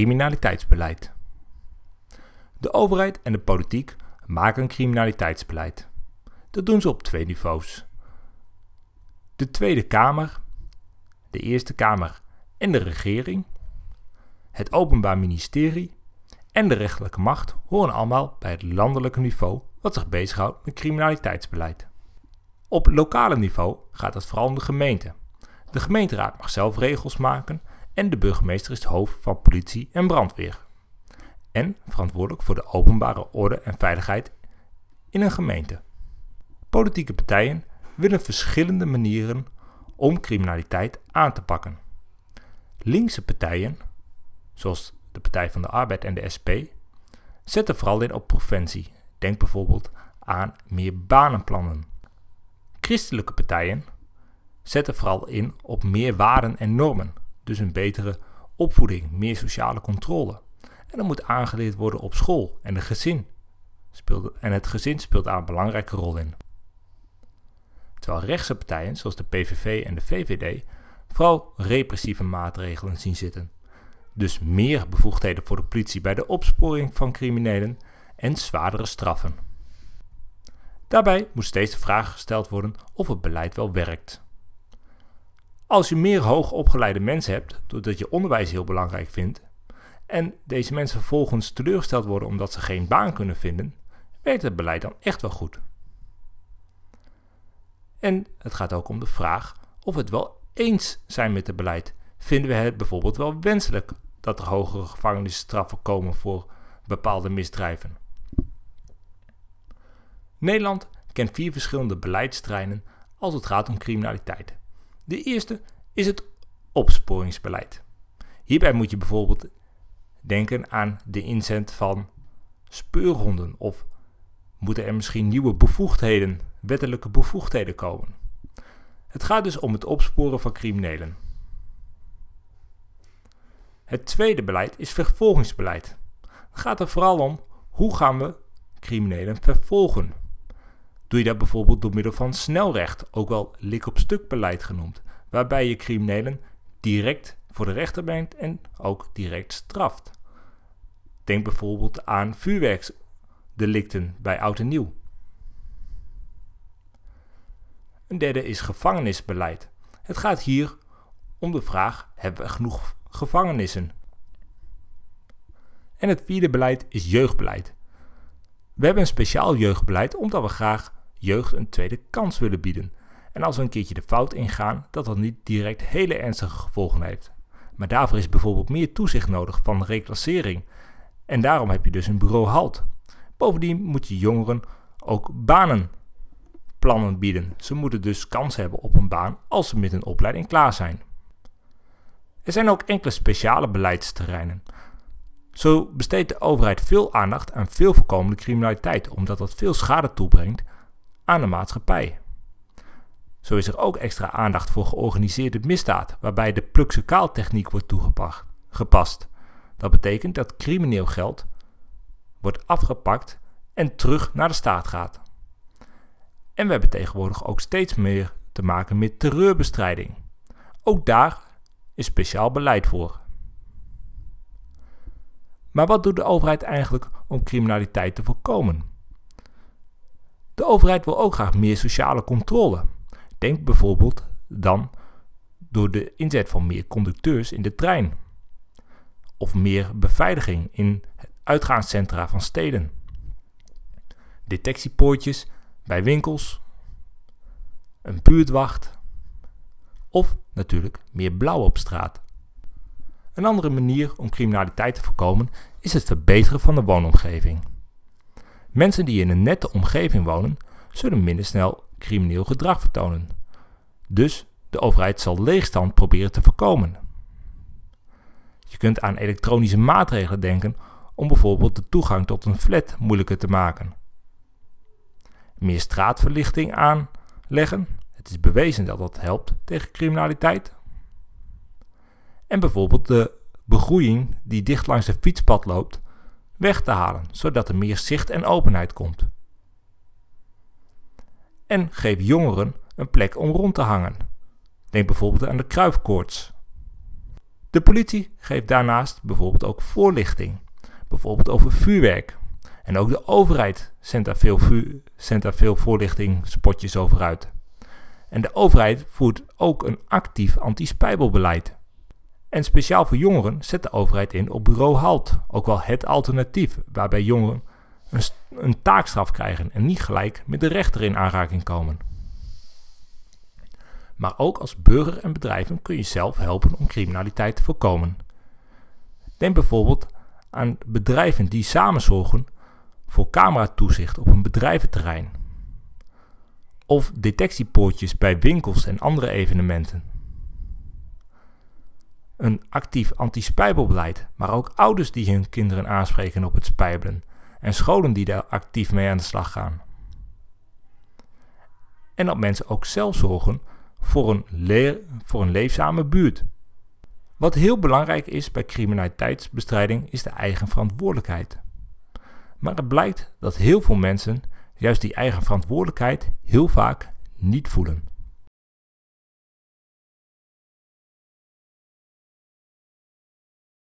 Criminaliteitsbeleid. De overheid en de politiek maken een criminaliteitsbeleid. Dat doen ze op twee niveaus. De Tweede Kamer, de Eerste Kamer en de regering, het Openbaar Ministerie en de rechterlijke macht horen allemaal bij het landelijke niveau wat zich bezighoudt met criminaliteitsbeleid. Op lokale niveau gaat het vooral om de gemeente. De gemeenteraad mag zelf regels maken en de burgemeester is hoofd van politie en brandweer. En verantwoordelijk voor de openbare orde en veiligheid in een gemeente. Politieke partijen willen verschillende manieren om criminaliteit aan te pakken. Linkse partijen, zoals de Partij van de Arbeid en de SP, zetten vooral in op preventie. Denk bijvoorbeeld aan meer banenplannen. Christelijke partijen zetten vooral in op meer waarden en normen, dus een betere opvoeding, meer sociale controle. En dat moet aangeleerd worden op school en, de gezin speelde, en het gezin speelt daar een belangrijke rol in. Terwijl rechtse partijen zoals de PVV en de VVD vooral repressieve maatregelen zien zitten. Dus meer bevoegdheden voor de politie bij de opsporing van criminelen en zwaardere straffen. Daarbij moet steeds de vraag gesteld worden of het beleid wel werkt. Als je meer hoogopgeleide mensen hebt, doordat je onderwijs heel belangrijk vindt, en deze mensen vervolgens teleurgesteld worden omdat ze geen baan kunnen vinden, werkt het beleid dan echt wel goed. En het gaat ook om de vraag of we het wel eens zijn met het beleid. Vinden we het bijvoorbeeld wel wenselijk dat er hogere gevangenisstraffen komen voor bepaalde misdrijven? Nederland kent vier verschillende beleidsterreinen als het gaat om criminaliteit. De eerste is het opsporingsbeleid. Hierbij moet je bijvoorbeeld denken aan de inzet van speurhonden of moeten er misschien nieuwe bevoegdheden, wettelijke bevoegdheden komen. Het gaat dus om het opsporen van criminelen. Het tweede beleid is vervolgingsbeleid. Het gaat er vooral om hoe gaan we criminelen vervolgen. Doe je dat bijvoorbeeld door middel van snelrecht, ook wel lik-op-stuk beleid genoemd, waarbij je criminelen direct voor de rechter brengt en ook direct straft. Denk bijvoorbeeld aan vuurwerksdelicten bij oud en nieuw. Een derde is gevangenisbeleid. Het gaat hier om de vraag: hebben we genoeg gevangenissen? En het vierde beleid is jeugdbeleid. We hebben een speciaal jeugdbeleid omdat we graag jeugd een tweede kans willen bieden. En als we een keertje de fout ingaan, dat dat niet direct hele ernstige gevolgen heeft. Maar daarvoor is bijvoorbeeld meer toezicht nodig van reclassering. En daarom heb je dus een bureau HALT. Bovendien moet je jongeren ook banenplannen bieden. Ze moeten dus kans hebben op een baan als ze met een opleiding klaar zijn. Er zijn ook enkele speciale beleidsterreinen. Zo besteedt de overheid veel aandacht aan veel voorkomende criminaliteit, omdat dat veel schade toebrengt aan de maatschappij. Zo is er ook extra aandacht voor georganiseerde misdaad, waarbij de plukse kaaltechniek wordt toegepast. Dat betekent dat crimineel geld wordt afgepakt en terug naar de staat gaat. En we hebben tegenwoordig ook steeds meer te maken met terreurbestrijding. Ook daar is speciaal beleid voor. Maar wat doet de overheid eigenlijk om criminaliteit te voorkomen? De overheid wil ook graag meer sociale controle. Denk bijvoorbeeld dan door de inzet van meer conducteurs in de trein. Of meer beveiliging in uitgaanscentra van steden. Detectiepoortjes bij winkels. Een buurtwacht. Of natuurlijk meer blauw op straat. Een andere manier om criminaliteit te voorkomen is het verbeteren van de woonomgeving. Mensen die in een nette omgeving wonen, zullen minder snel crimineel gedrag vertonen. Dus de overheid zal leegstand proberen te voorkomen. Je kunt aan elektronische maatregelen denken om bijvoorbeeld de toegang tot een flat moeilijker te maken. Meer straatverlichting aanleggen. Het is bewezen dat dat helpt tegen criminaliteit. En bijvoorbeeld de begroeiing die dicht langs het fietspad loopt weg te halen, zodat er meer zicht en openheid komt. En geef jongeren een plek om rond te hangen. Denk bijvoorbeeld aan de kruifkoorts. De politie geeft daarnaast bijvoorbeeld ook voorlichting, bijvoorbeeld over vuurwerk. En ook de overheid zendt daar veel, veel voorlichtingspotjes over uit. En de overheid voert ook een actief anti-spijbelbeleid. En speciaal voor jongeren zet de overheid in op bureau HALT, ook wel het alternatief, waarbij jongeren een, een taakstraf krijgen en niet gelijk met de rechter in aanraking komen. Maar ook als burger en bedrijven kun je zelf helpen om criminaliteit te voorkomen. Denk bijvoorbeeld aan bedrijven die samen zorgen voor cameratoezicht op een bedrijventerrein. Of detectiepoortjes bij winkels en andere evenementen. Een actief anti-spijbelbeleid, maar ook ouders die hun kinderen aanspreken op het spijbelen en scholen die daar actief mee aan de slag gaan. En dat mensen ook zelf zorgen voor een, voor een leefzame buurt. Wat heel belangrijk is bij criminaliteitsbestrijding is de eigen verantwoordelijkheid. Maar het blijkt dat heel veel mensen juist die eigen verantwoordelijkheid heel vaak niet voelen.